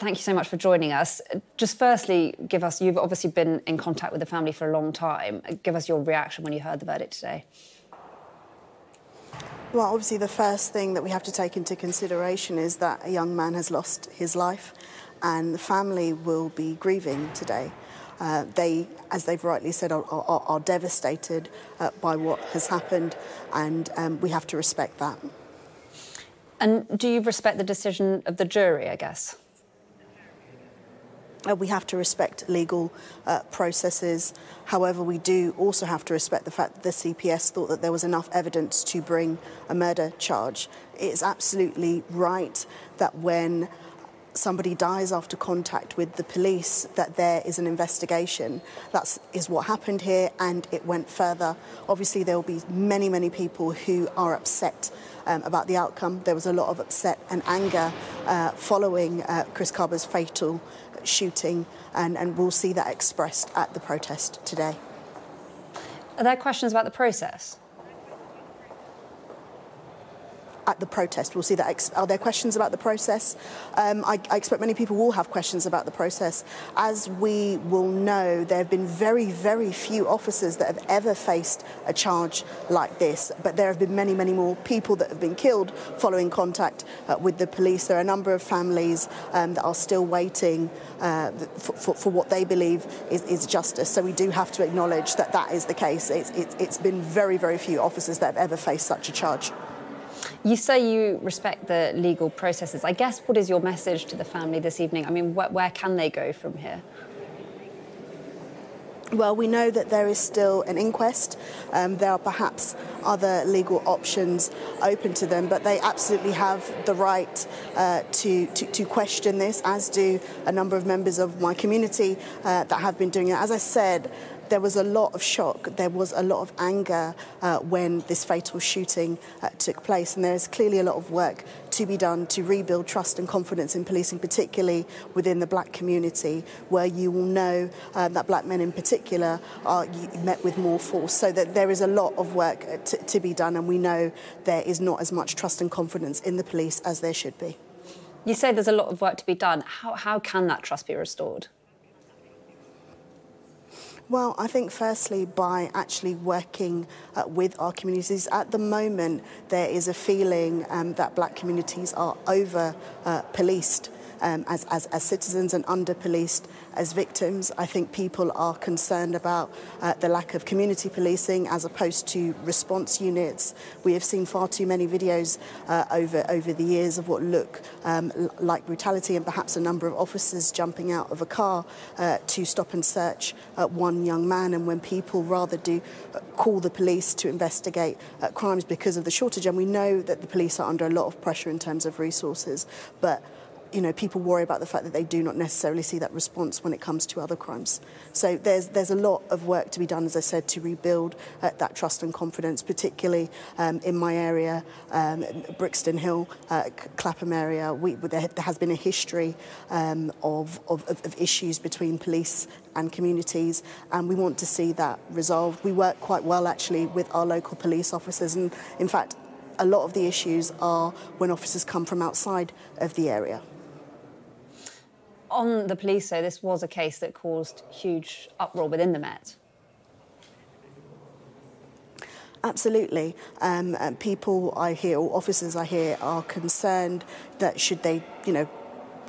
thank you so much for joining us. Just firstly, give us, you've obviously been in contact with the family for a long time. Give us your reaction when you heard the verdict today. Well, obviously, the first thing that we have to take into consideration is that a young man has lost his life, and the family will be grieving today. Uh, they, as they've rightly said, are, are, are devastated uh, by what has happened, and um, we have to respect that. And do you respect the decision of the jury, I guess? Uh, we have to respect legal uh, processes. However, we do also have to respect the fact that the CPS thought that there was enough evidence to bring a murder charge. It's absolutely right that when somebody dies after contact with the police that there is an investigation. That is what happened here, and it went further. Obviously, there will be many, many people who are upset um, about the outcome. There was a lot of upset and anger uh, following uh, Chris Kaba's fatal shooting, and, and we'll see that expressed at the protest today. Are there questions about the process? At the protest. We'll see that. Are there questions about the process? Um, I, I, expect many people will have questions about the process. As we will know, there have been very, very few officers that have ever faced a charge like this, but there have been many, many more people that have been killed following contact uh, with the police. There are a number of families um, that are still waiting uh, for, for, for, what they believe is, is, justice. So we do have to acknowledge that that is the case. It's, it's, it's been very, very few officers that have ever faced such a charge. You say you respect the legal processes. I guess what is your message to the family this evening? I mean, wh- where can they go from here? Well, we know that there is still an inquest. Um, there are perhaps other legal options open to them, but they absolutely have the right uh, to, to, to, question this, as do a number of members of my community uh, that have been doing it. As I said, there was a lot of shock, there was a lot of anger uh, when this fatal shooting uh, took place, and there is clearly a lot of work to be done to rebuild trust and confidence in policing, particularly within the black community, where you will know uh, that black men in particular are met with more force. So that there is a lot of work uh, to, to be done, and we know there is not as much trust and confidence in the police as there should be. You say there's a lot of work to be done. How, how can that trust be restored? Well, I think firstly by actually working uh, with our communities. At the moment, there is a feeling um, that black communities are over uh, policed um, as, as, as citizens and under policed as victims. I think people are concerned about uh, the lack of community policing as opposed to response units. We have seen far too many videos uh, over, over the years of what look um, like brutality and perhaps a number of officers jumping out of a car uh, to stop and search uh, one young man. And when people rather do uh, call the police to investigate uh, crimes because of the shortage, and we know that the police are under a lot of pressure in terms of resources, but you know, people worry about the fact that they do not necessarily see that response when it comes to other crimes. So there's there's a lot of work to be done, as I said, to rebuild uh, that trust and confidence, particularly um, in my area, um, Brixton Hill, uh, Clapham area. We, there, has been a history um, of, of, of issues between police and communities, and we want to see that resolved. We work quite well actually with our local police officers, and in fact, a lot of the issues are when officers come from outside of the area on the police, though, this was a case that caused huge uproar within the Met. Absolutely. Um, people I hear, or officers I hear, are concerned that should they, you know,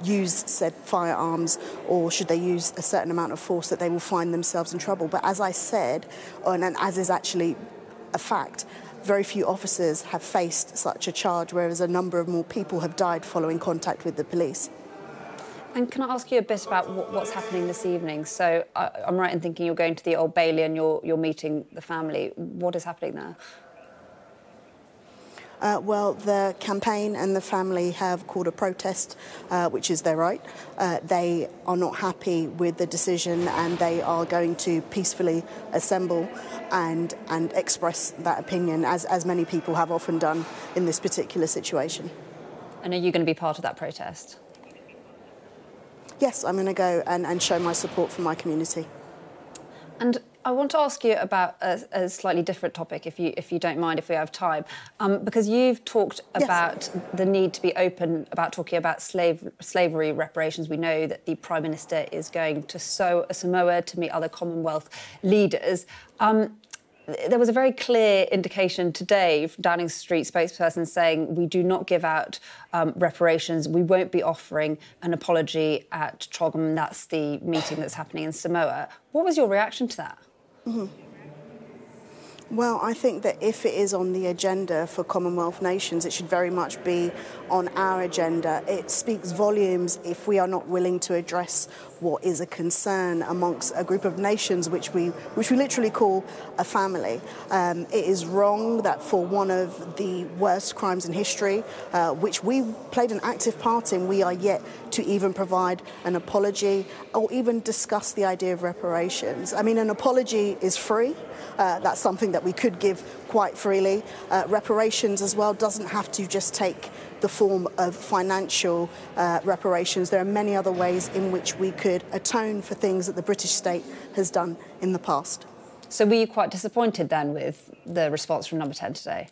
use said firearms or should they use a certain amount of force that they will find themselves in trouble. But as I said, and as is actually a fact, very few officers have faced such a charge, whereas a number of more people have died following contact with the police. And can I ask you a bit about what's happening this evening? So I, am right in thinking you're going to the Old Bailey and you're, you're meeting the family. What is happening there? Uh, well, the campaign and the family have called a protest, uh, which is their right. Uh, they are not happy with the decision and they are going to peacefully assemble and, and express that opinion, as, as many people have often done in this particular situation. And are you going to be part of that protest? Yes, I'm going to go and, and show my support for my community. And I want to ask you about a, a, slightly different topic, if you if you don't mind, if we have time, um, because you've talked yes. about the need to be open about talking about slave slavery reparations. We know that the Prime Minister is going to Samoa to meet other Commonwealth leaders. Um, there was a very clear indication today Downing Street spokesperson saying we do not give out um, reparations. We won't be offering an apology at CHOGM. That's the meeting that's happening in Samoa. What was your reaction to that? Mm-hmm. Well, I think that if it is on the agenda for Commonwealth nations, it should very much be on our agenda. It speaks volumes if we are not willing to address what is a concern amongst a group of nations which we which we literally call a family. Um, it is wrong that for one of the worst crimes in history, uh, which we played an active part in, we are yet to even provide an apology or even discuss the idea of reparations. I mean, an apology is free. Uh, that's something that we could give quite freely. Uh, reparations as well doesn't have to just take the form of financial uh, reparations. There are many other ways in which we could atone for things that the British state has done in the past. So, were you quite disappointed then with the response from Number 10 today?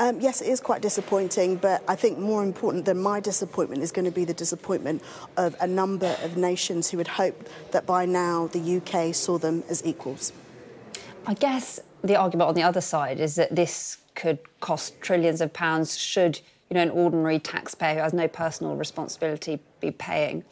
Um, yes, it is quite disappointing, but I think more important than my disappointment is going to be the disappointment of a number of nations who had hoped that by now the UK saw them as equals. I guess the argument on the other side is that this could cost trillions of pounds should you know an ordinary taxpayer who has no personal responsibility be paying.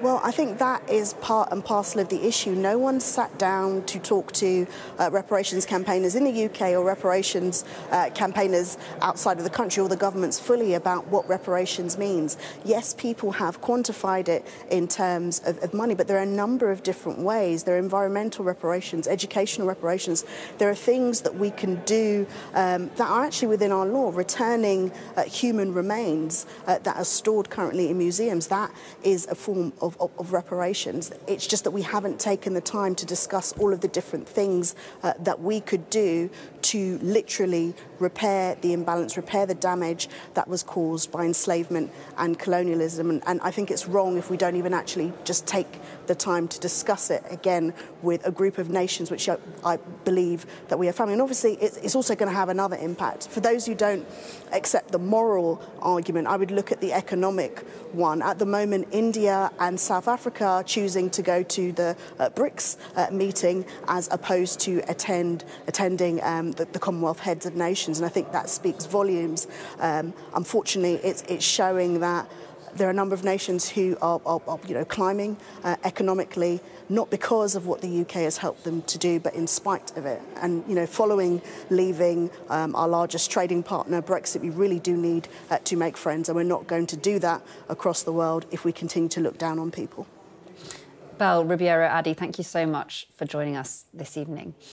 Well, I think that is part and parcel of the issue. No one sat down to talk to uh, reparations campaigners in the UK or reparations uh, campaigners outside of the country or the governments fully about what reparations means. Yes, people have quantified it in terms of, of money, but there are a number of different ways. There are environmental reparations, educational reparations. There are things that we can do um, that are actually within our law. Returning uh, human remains uh, that are stored currently in museums, that is a form of of, of, reparations. It's just that we haven't taken the time to discuss all of the different things uh, that we could do to literally repair the imbalance, repair the damage that was caused by enslavement and colonialism. And, and I think it's wrong if we don't even actually just take the time to discuss it again with a group of nations, which I, I believe that we are family. And obviously, it's, it's also going to have another impact. For those who don't accept the moral argument, I would look at the economic one. At the moment, India and South Africa choosing to go to the uh, BRICS uh, meeting as opposed to attend attending um, the, the, Commonwealth heads of nations, and I think that speaks volumes. Um, unfortunately, it's, it's showing that there are a number of nations who are, are, are you know, climbing uh, economically, not because of what the UK has helped them to do, but in spite of it. And you know, following leaving um, our largest trading partner, Brexit, we really do need uh, to make friends, and we're not going to do that across the world if we continue to look down on people. Bell Ribeiro-Addy, thank you so much for joining us this evening.